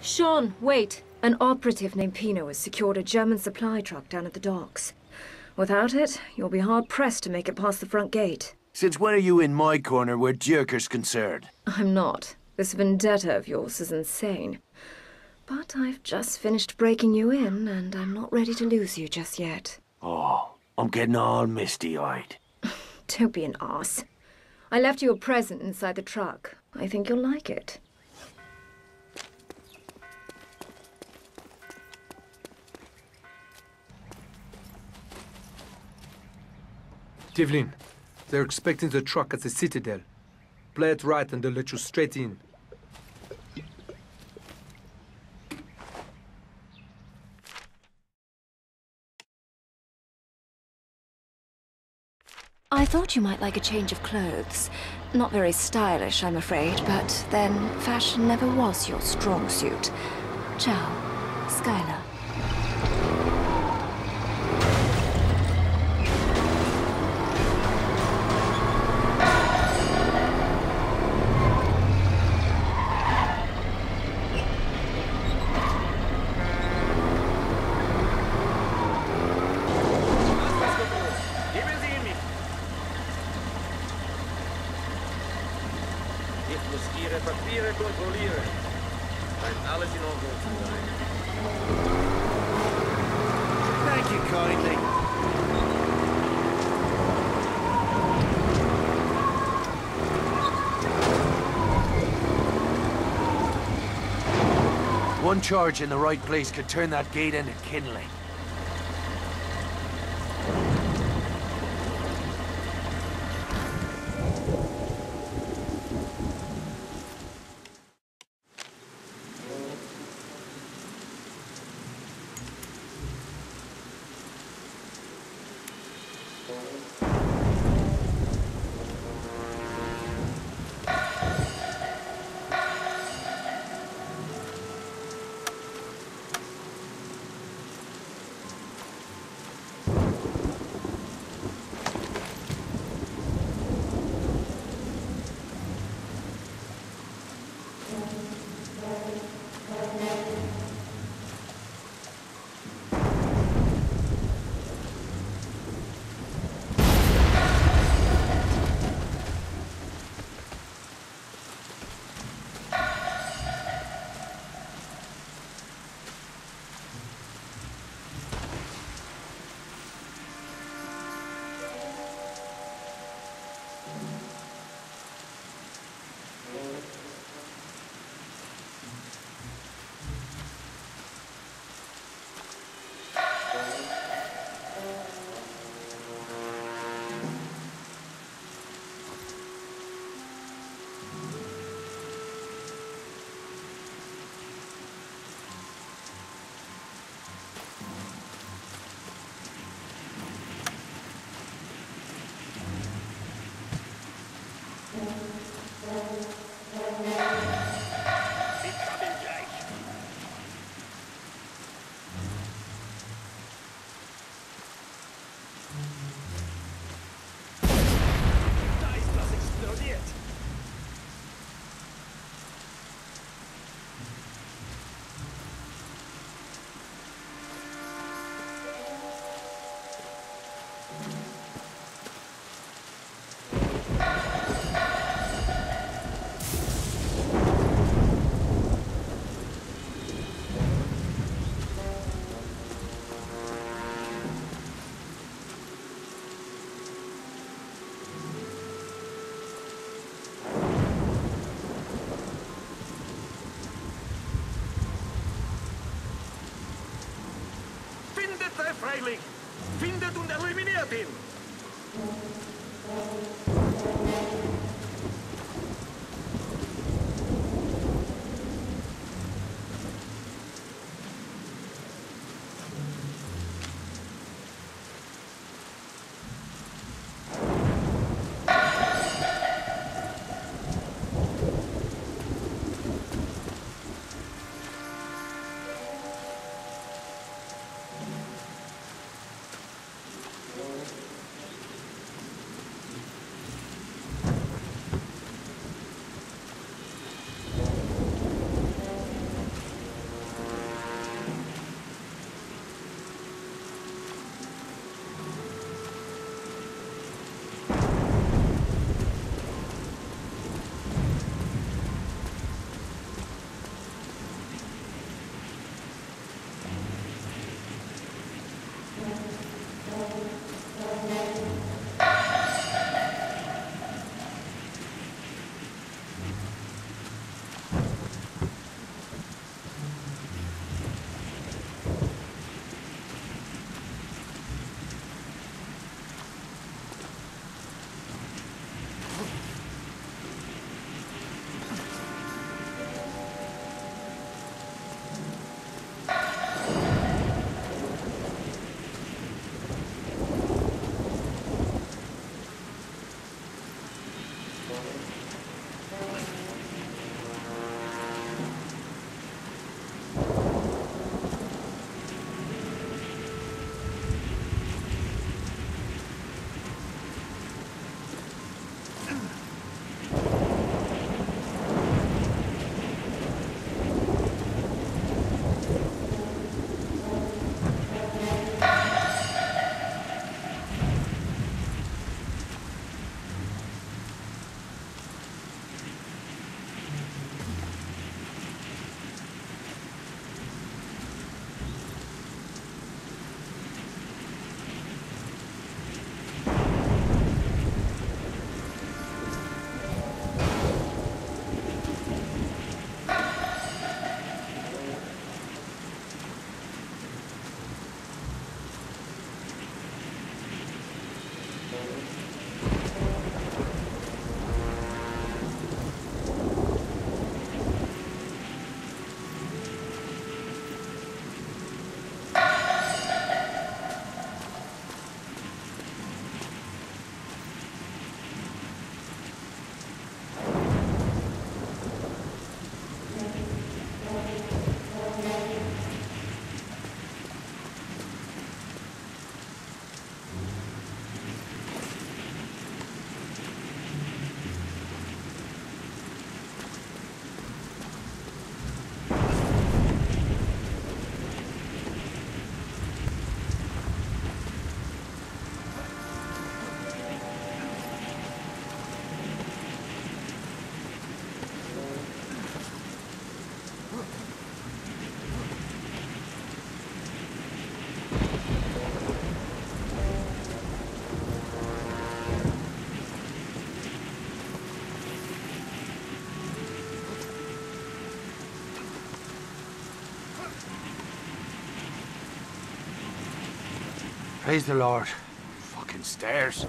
Sean, wait. An operative named Pino has secured a German supply truck down at the docks. Without it, you'll be hard-pressed to make it past the front gate. Since when are you in my corner where Dierker's concerned? I'm not. This vendetta of yours is insane. But I've just finished breaking you in, and I'm not ready to lose you just yet. Oh, I'm getting all misty-eyed. Don't be an ass. I left you a present inside the truck. I think you'll like it. Devlin, they're expecting the truck at the Citadel. Play it right and they'll let you straight in. I thought you might like a change of clothes. Not very stylish, I'm afraid, but then fashion never was your strong suit. Ciao, Skylar. Muss Ihre Papiere kontrollieren. Alles in sein. Thank you kindly. One charge in the right place could turn that gate into kindling. Praise the Lord. Fucking stairs.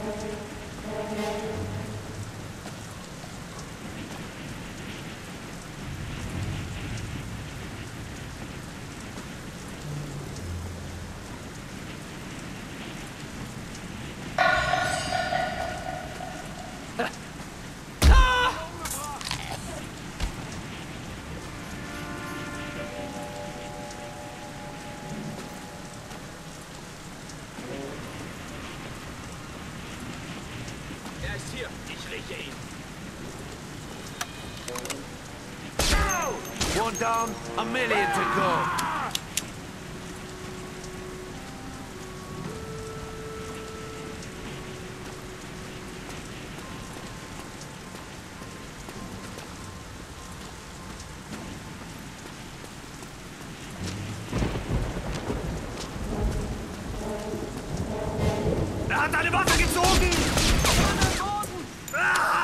Er down, a million to go. Er hat eine Waffe gezogen! Ah!